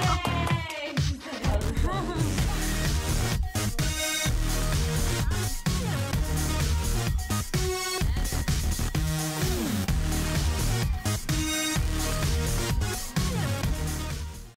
え!